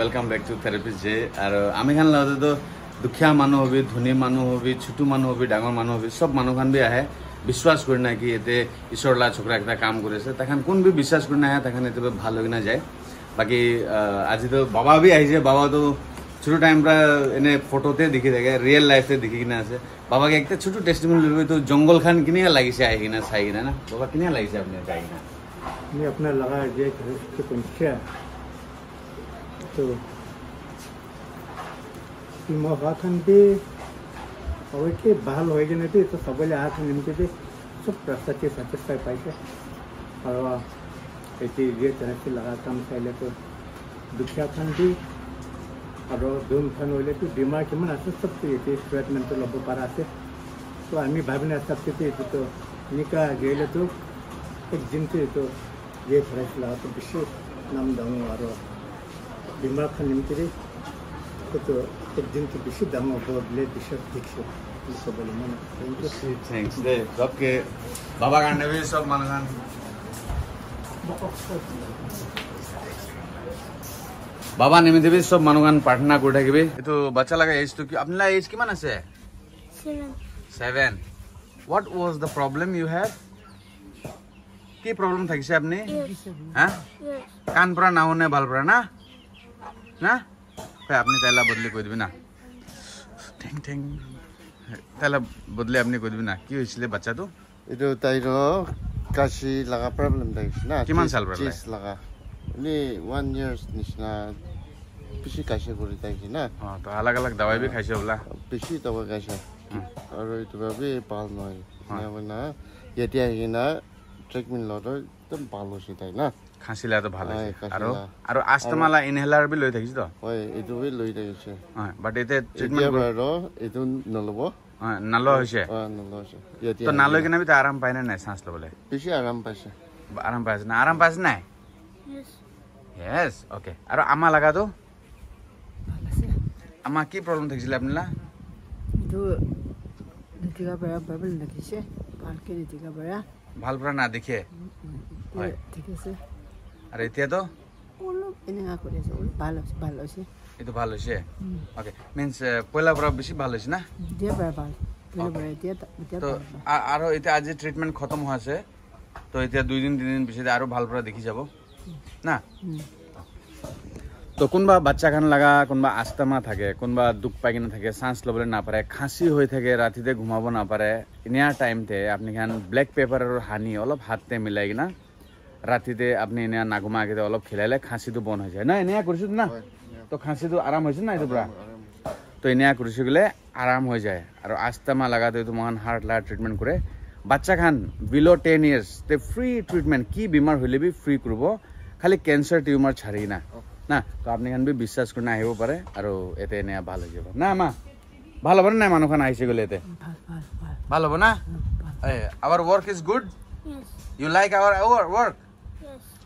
Welcome back to therapy জে আৰু আমি খান লগতে দুখীয়া মানুহ হবি ধনী মানুহ হবি ছোটো মানুহ হবি ডাঙৰ মানুহ হবি চব মানুহ খান বি আহে। বিশ্বাস কৰি নাই কি ইয়াতে ঈশ্বৰ লাল চোকৰা এটা কাম কৰি আছে তাখন কোন বিশ্বাস কৰি নাহে তাখন এতিয়া ভাল হৈ নাযায় বাকী আজিতো বাবা বি আহিছে বাবাটো ছোটো টাইম পৰা এনে ফটোতে দেখি থাকে ৰিয়েল লাইফতে দেখি কিনে আছে। বাবাকে একদম ছোটো টেষ্ট মিলি তো জংগল খান কেনেকে লাগিছে আহি কিনে চাই কিনে না? বাবা কেনেকে লাগিছে আপুনি যাই কিনে? আপোনাৰ লগা যে Stelle. म गएको अब के भाल होइन थियो त्यो सबैले आएको निम्ति चाहिँ सबै सत्य सत्य सय पाइन्छ अब यति रेट राशि लगाएको काम अहिले त तो सब ये ट्रीटमेंट तो लगभग तो हमी भाभी सब से तो निका गए तो एक दिन से तो विशेष नाम बीमार खान निमके रे तो तो एक दिन तो विशेष दाम बोले विशेष दीक्षित इसको बोले मन थैंक यू থেংকস দে চবকে বাবা কাৰণে বি চব মানুহ খান বাবা নিমিত্তে বি চব মানুহ খান প্ৰাৰ্থনা কৰি থাকিবি এইটো বাচ্চা লগা এজটো কি আপোনাৰ এজ কিমান আছে Seven. Seven what was the problem you have কি প্ৰব্লেম থাকিছে আপুনি Yes. হা Yes. কাণ পৰা নাশুনে ভাল পৰা না না? আপুনি তাইলা বদলি কৈ দিবি না? ঠেং ঠেং তাইলা বদলি আপুনি কৈ দিবি না? কি হৈছিলে বাচ্চাটো এইটো তাইৰ কাশী লগা প্ৰব্লেম থাকিছে না কিমান চাল পৰা চিজ লগা। এনেই ওৱান ইয়াৰ্ছ নিচিনা বেছি কাশী কৰি থাকিছে না। তো আলাগ আলাগ দাৱাই বি খাইছে বোলা বেছি দবা খাইছে। উম। আৰু এইটো বাবে ভাল নহয়। হয়। মানে এতিয়া আহি কিনা ট্ৰিটমেণ্ট লওঁতে একদম ভাল হৈছে তাই না। খাইছিলাতো ভাল হৈছে। আৰু আৰু আস্তমালা ইনহেলাৰ বি লৈ থাকিছে তো? হয় এইটো বি লৈ থাকিছে। হয় বাট এতিয়া এতিয়া ট্ৰিটমেণ্ট বাৰু এইটো নল'ব। নালোৱা হৈছে? অঁ নলৈছে এতিয়া তো নালৈ কিনে বি তো আৰাম পায় নে নাই চান্স ল'বলৈ? বেছি আৰাম পাইছে। আৰাম পাই আছে না? আৰাম পাই আছে নাই? Yes. য়েছ অ'কে আৰু আমাৰ লগাটো? আমাৰ কি প্ৰব্লেম থাকিছিলে আপোনালা? itu netiga bara babel nakise palke netiga bara ভাল পৰা নাদেখে হয়। ঠিক আছে। আৰু এতিয়াতো? অলপ এনেকা কৰি আছে অলপ ভাল হৈছে ভাল হৈছে। এইটো ভাল হৈছে? অ'কে মিনছ পইলাৰ পৰা বেছি ভাল হৈছে না? ভাল আৰু এতিয়া আজি ট্ৰিটমেণ্ট খতম হৈ আছে তো এতিয়া দুইদিন তিনিদিন পিছতে আৰু ভাল পৰা দেখি যাব। না। তো কোনোবা বাচ্চা খান লগা কোনোবা আস্তামা থাকে কোনোবা দুখ পাই কিনে থাকে চান্স ল'বলৈ নাপাৰে খাচী হৈ থাকে ৰাতিতে ঘুমাব নাপাৰে টাইমতে আপুনি খান ব্লেক পেপাৰ আৰু হানি অলপ হাতে মিলাই কিনা ৰাতিতে আপুনি এনিয়া নাঘুমা আগতে অলপ খেলাইলে খাচীটো বন্ধ হৈ যায় না এনেয়া কৰিছোঁ না তো খাচীটো আৰাম হৈছে না এইটো পৰা তো এনেয়া কৰিছোঁ গ'লে আৰাম হৈ যায় আৰু আস্তামা লগাটো এইটো মহান হাৰ্ট লাৰ ট্ৰিটমেণ্ট কৰে বাচ্চা খান বিল' টেন ইয়াৰ্ছ তে ফ্ৰী ট্ৰিটমেণ্ট কি বেমাৰ হ'লে বি ফ্ৰী কৰিব খালি কেঞ্চাৰ টিউমাৰ ছাৰি না না তো আপুনি খান বি বিশ্বাস কৰি আহিব পাৰে আৰু ইয়াতে এনে ভাল হৈ যাব না মা ভাল হ'ব নে নাই মানুহখন আহিছে গ'লে ইয়াতে ভাল হ'ব না our work is good. You like our our work.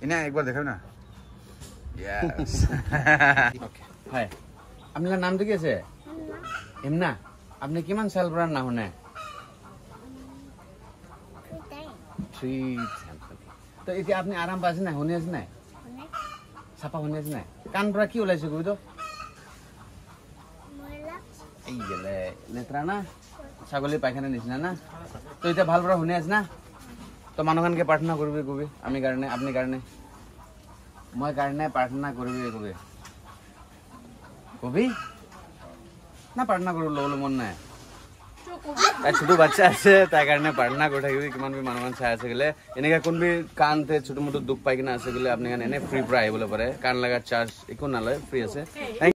এনে একবাৰ দেখাও না ইয়েস হয় আপোনাৰ নামটো কি আছে এমনা আপুনি কিমান চাল পৰা নাশুনে থ্ৰী তো এতিয়া আপুনি আৰাম পাইছে নাই শুনি আছে নাই চাপা শুনি আছে নাই কাণ পৰা কি ওলাইছে কৈ দিয়ক এই গেলে লেতেৰা না ছাগলী পায়খানা নিচিনা না তো এতিয়া ভাল পৰা শুনি আছে না তো মানুহখনকে প্ৰাৰ্থনা কৰিবি কবি আমি কাৰণে আপুনি কাৰণে মই কাৰণে প্ৰাৰ্থনা কৰিবি কবি। কবি? না প্ৰাৰ্থনা কৰিব ল'বলৈ মন নাই। ছোটো বাচ্চা আছে তাই কাৰণে প্ৰাৰ্থনা কৰি থাকিবি কিমান বি মানুহখন চাই আছে গ'লে এনেকৈ কোনবি কাণতে ছোটো মোটো দুখ পাই কিনে আছে গ'লে আপুনি কাৰণে এনে ফ্ৰী পৰা আহিবলৈ পাৰে। কাণ লগা চাৰ্জ একো নলয় ফ্ৰী আছে।